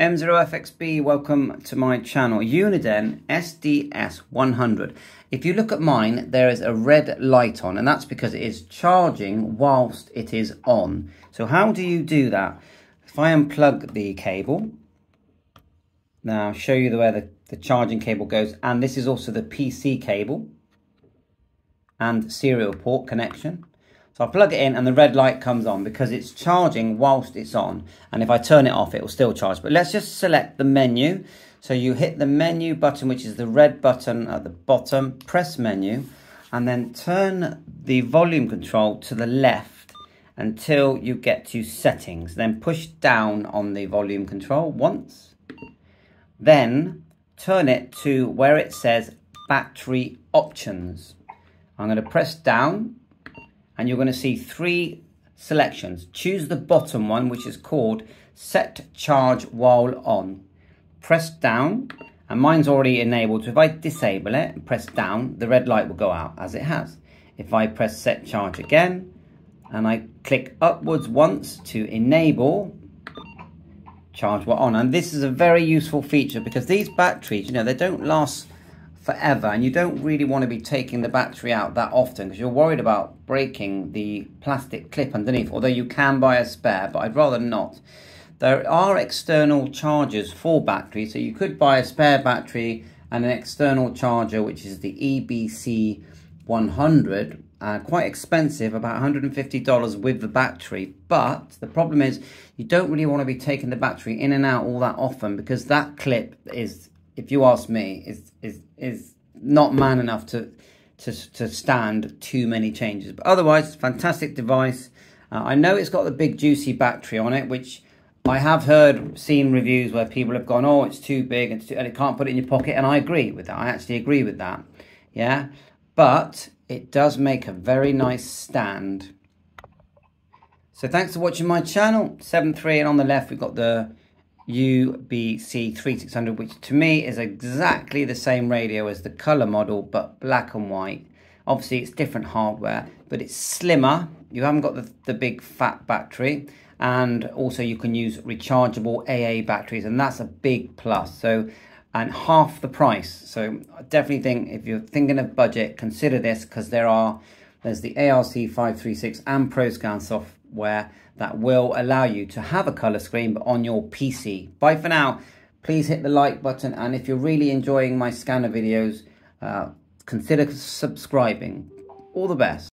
M0FXB, welcome to my channel. Uniden SDS100. If you look at mine, there is a red light on, and that's because it is charging whilst it is on. So how do you do that? If I unplug the cable, now I'll show you the way the, the charging cable goes, and this is also the PC cable and serial port connection. So I plug it in and the red light comes on because it's charging whilst it's on. And if I turn it off, it will still charge. But let's just select the menu. So you hit the menu button, which is the red button at the bottom, press menu, and then turn the volume control to the left until you get to settings. Then push down on the volume control once. Then turn it to where it says battery options. I'm going to press down and you're going to see three selections. Choose the bottom one, which is called Set Charge While On. Press down, and mine's already enabled. So if I disable it and press down, the red light will go out, as it has. If I press Set Charge again, and I click upwards once to enable charge while on. And this is a very useful feature because these batteries, you know, they don't last forever and you don't really want to be taking the battery out that often because you're worried about breaking the plastic clip underneath although you can buy a spare but I'd rather not. There are external chargers for batteries so you could buy a spare battery and an external charger which is the EBC 100 uh, quite expensive about $150 with the battery. But the problem is you don't really want to be taking the battery in and out all that often because that clip is if you ask me, is is is not man enough to to to stand too many changes. But otherwise, fantastic device. Uh, I know it's got the big juicy battery on it, which I have heard seen reviews where people have gone, oh, it's too big and, too, and it can't put it in your pocket, and I agree with that. I actually agree with that. Yeah, but it does make a very nice stand. So thanks for watching my channel. 7.3 and on the left we've got the UBC 3600, which to me is exactly the same radio as the color model, but black and white. Obviously, it's different hardware, but it's slimmer. You haven't got the, the big fat battery. And also you can use rechargeable AA batteries, and that's a big plus. So, and half the price. So I definitely think if you're thinking of budget, consider this because there are, there's the ARC536 and ProScan software that will allow you to have a color screen but on your PC. Bye for now. Please hit the like button and if you're really enjoying my scanner videos, uh, consider subscribing. All the best.